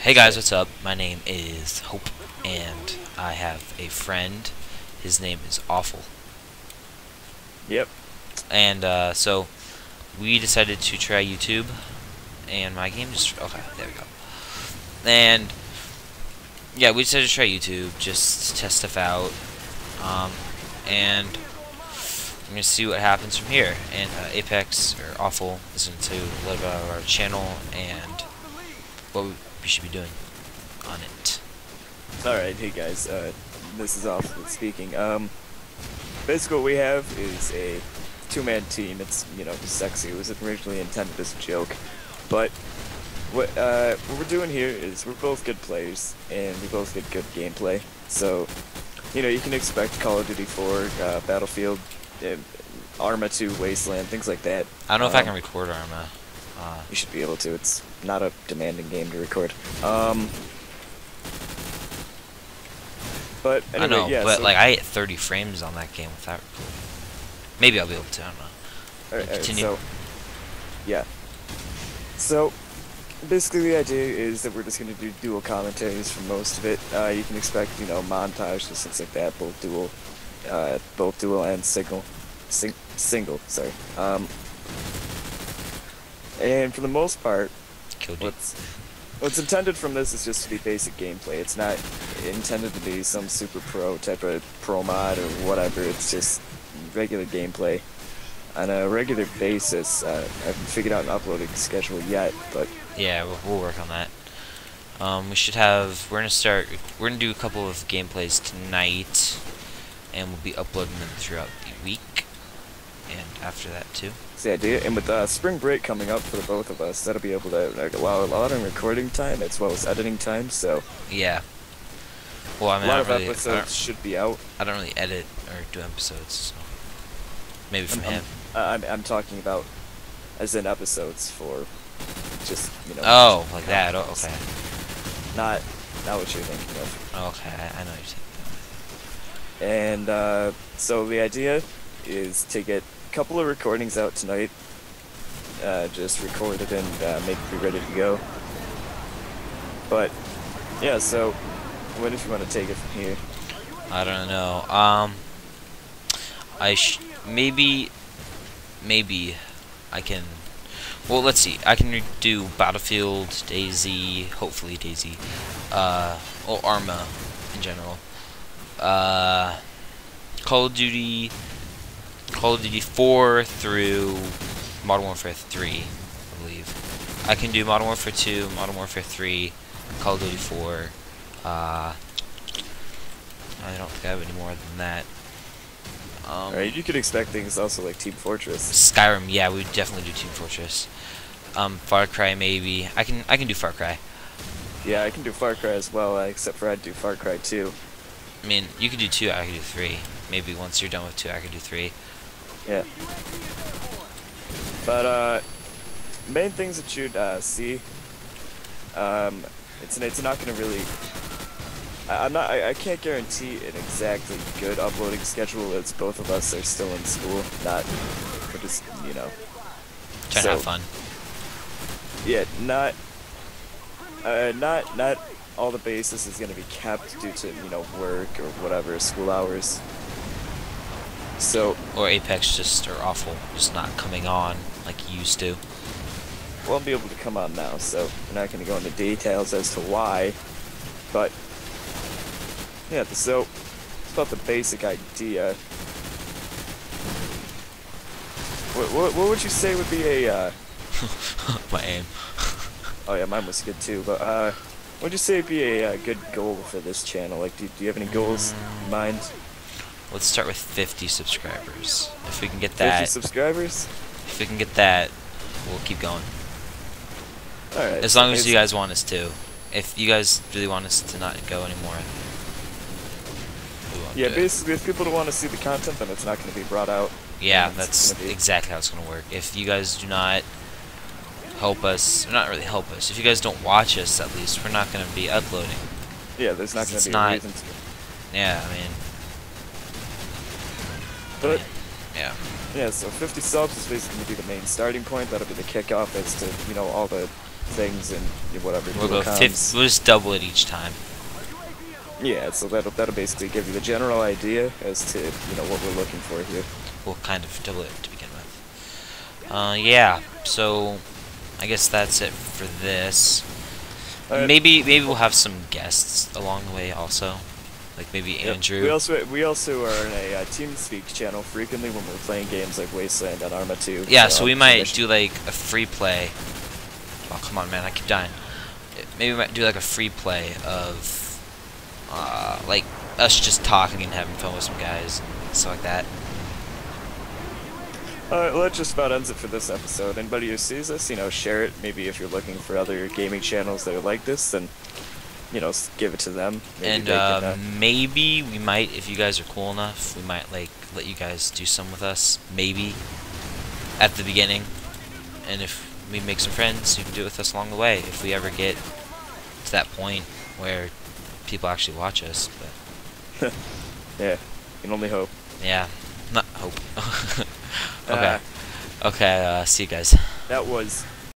Hey guys, what's up? My name is Hope, and I have a friend. His name is Awful. Yep. And uh, so we decided to try YouTube, and my game just okay. There we go. And yeah, we decided to try YouTube just to test stuff out, um, and I'm gonna see what happens from here. And uh, Apex or Awful is going to let of our channel and what we should be doing on it. Alright, hey guys, uh, this is Awful speaking. Um, basically what we have is a two-man team. It's, you know, sexy. It was originally intended as a joke. But what, uh, what we're doing here is we're both good players, and we both get good gameplay. So, you know, you can expect Call of Duty 4, uh, Battlefield, uh, Arma 2, Wasteland, things like that. I don't know um, if I can record Arma. Uh, You should be able to. It's not a demanding game to record. Um, but anyway, I know, yeah. but so, like I hit 30 frames on that game without recording. Maybe I'll be able to. I don't know. alright, alright, continue. so yeah. So basically, the idea is that we're just going to do dual commentaries for most of it. Uh, you can expect, you know, montages, things like that, both dual, uh, both dual and single, sing, single. Sorry. Um, and for the most part. What's what's intended from this is just to be basic gameplay. It's not intended to be some super pro type of pro mod or whatever. It's just regular gameplay on a regular basis. Uh, I haven't figured out an uploading schedule yet, but Yeah, we'll, we'll work on that. Um, we should have. We're gonna start. We're gonna do a couple of gameplays tonight, and we'll be uploading them throughout the week, and after that too. the idea. And with uh, spring break coming up for the both of us, that'll be able to like, allow a lot of recording time as well as editing time. So Yeah. Well, I a mean, a lot I of really, episodes should be out. I don't really edit or do episodes, so maybe from I'm, him. I'm, I'm, I'm talking about as in episodes for just you know. Oh, like that. Oh, okay. Not not what you're thinking of. Okay, I know what you're saying. And uh, so the idea is to get couple of recordings out tonight. Uh, just recorded and uh, make be ready to go. But yeah, so what if you want to take it from here? I don't know. Um, I maybe, maybe I can. Well, let's see. I can do Battlefield, DayZ, hopefully DayZ, uh, or Arma in general. Uh, Call of Duty, Call of Duty 4 through Modern Warfare 3, I believe. I can do Modern Warfare 2, Modern Warfare 3, Call of Duty 4. Uh, I don't think I have any more than that. Um, Alright, you could expect things also like Team Fortress. Skyrim, yeah, we would definitely do Team Fortress. Um, Far Cry, maybe. I can I can do Far Cry. Yeah, I can do Far Cry as well, uh, except for I'd do Far Cry 2. I mean, you could do two, I could do three. Maybe once you're done with two, I could do three. Yeah. But uh, main things that you'd uh, see, um, it's it's not gonna really. I, I'm not. I, I can't guarantee an exactly good uploading schedule as both of us are still in school. Not, we're just you know. Trying to have fun. Yeah, not. Uh, not not all the basis is gonna be kept due to you know work or whatever school hours. So Or Apex just are awful, just not coming on like you used to. won't be able to come on now, so we're not going to go into details as to why. But yeah, so it's about the basic idea. What, what, what would you say would be a? Uh, My aim. oh yeah, mine was good too. But uh, what would you say would be a uh, good goal for this channel? Like, do, do you have any goals in mind? Let's start with 50 subscribers. If we can get that. 50 subscribers. if we can get that, we'll keep going. All right. As long as you guys want us to. If you guys really want us to not go anymore, Yeah, basically, if people don't want to see the content, then it's not going to be brought out. Yeah, that's exactly how it's gonna work. If you guys do not help us, not really help us, if you guys don't watch us at least, we're not gonna be uploading. Yeah, there's not going to be not- a reason to. Yeah, I mean, But yeah. Yeah, so 50 subs is basically going to be the main starting point. That'll be the kickoff as to, you know, all the things and whatever. We'll go comes. We'll just double it each time. Yeah, so that'll that'll basically give you the general idea as to you know what we're looking for here. We'll kind of double it to begin with. Uh, yeah. So, I guess that's it for this. Alright. Maybe maybe we'll have some guests along the way also, like maybe Yep. Andrew. We also we also are in a uh, TeamSpeak channel frequently when we're playing games like Wasteland and Arma 2. Yeah, so um, we might do like a free play. Oh come on, man! I keep dying. Maybe we might do like a free play of, uh, like us just talking and having fun with some guys and stuff like that. Alright, well, that just about ends it for this episode. Anybody who sees this, you know, share it. Maybe if you're looking for other gaming channels that are like this, then, you know, give it to them. Maybe and they uh, can, uh, maybe we might, if you guys are cool enough, we might like let you guys do some with us. Maybe at the beginning, and if we make some friends, you can do it with us along the way. If we ever get to that point where people actually watch us, but yeah, you can only hope. yeah, not hope. Uh, okay, okay. Uh, see you guys. that was